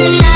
the.